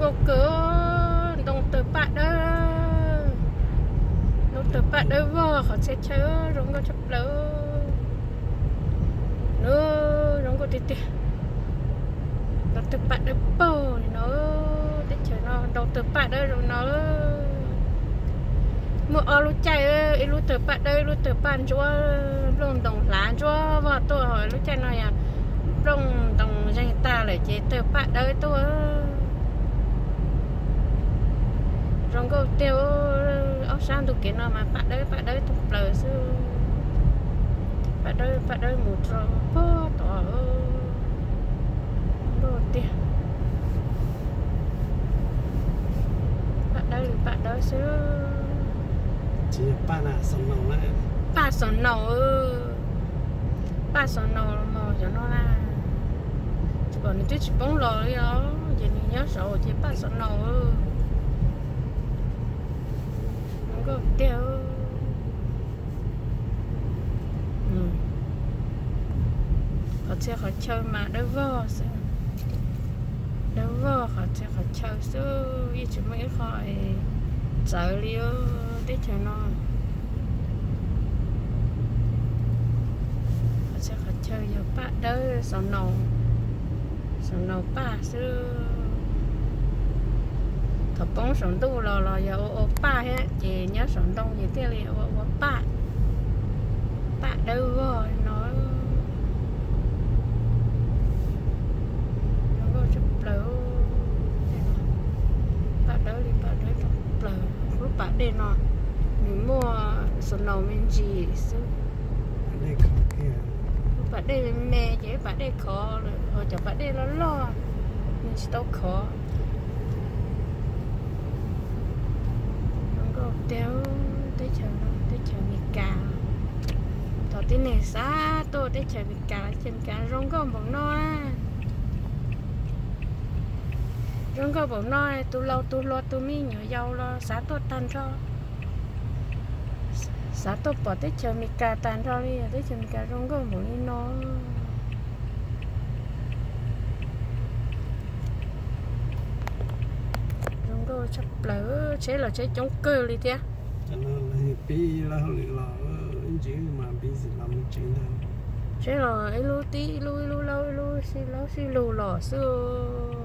có cửa đông tử bạn đó đông tử bạn đó vợ họ sẽ chớ rong có chấp lỡ nó, rong có tít tít đồng tử bạn đó bò nó để chờ nó. Đồng tử bạn đó rồi nó mua ở lúc chạy ơi lúc tử bạn đây lúc tử bạn chúa rong đồng lá chúa vợ tôi hỏi lúc chạy nói à. Rong đồng danh ta lại chế tử bạn đây tôi rong có tiêu áo sang tụ kiến nào mà bạn đây bạn đây tụ lời sư bạn đây bạn đây một rồi bó tỏ bó tiền bạn đây bạn đây sư chỉ ba là sống nồng lại ba sòn nầu ba sòn nầu mà cho nó là còn cái chỉ bóng lò đó giờ nhớ sợ chỉ ba sòn nầu nó có tiêu ừ họ sẽ họ chơi mà. Đỡ vơ sẽ đỡ vơ họ sẽ họ chơi. Sư, ý chỉ mới khỏi sợ liêu để cho nó sẽ họ chơi giờ ba đỡ sợ nổ. Sợ nổ ba sư. Thọ bóng sống tu, lò lò giờ ô ô ba hết. Chị nhớ sống đông gì thế liệu ô ô ba ba đâu rồi nó nó có chụp lỡ ba đỡ đi ba đỡ chụp lỡ ba đi nó mình mua sống nầu mình gì sư đây khó lúc ba đi mẹ chị ba đi khó rồi hồi cho ba đi nó lo. Mình chỉ đâu khó nó có đeo tới chờ nó tới chờ mi cà. Tao tới này xa tôi tới chờ mi cà trên cà rong có một nó rong có một nó tôi lâu tôi lo tôi mi nhỏ dâu lo xã tôi tan cho. Xã tôi bỏ tới chờ mi cà tan cho đi tới chờ mi cà rong có một nó. Rong có chấp lỡ chế là chế chống cơ đi thế cho nó là bị là lựa lọ chỉ mà bị gì làm chuyện đó chế là ấy lu tí lu lu lâu lu xí lâu xí lu lò xưa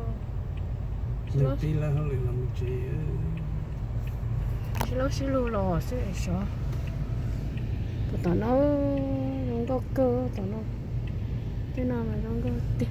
lựa bị là xí lâu xí lu lò xưa ấy sao tụi tao nó có cơ tụi nó thế nào mà không có tiền